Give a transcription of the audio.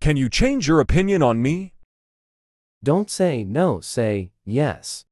Can you change your opinion on me? Don't say no, say yes.